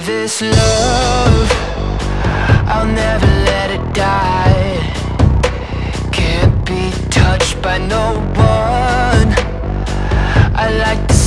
this love I'll never let it die. Can't be touched by no one. I like to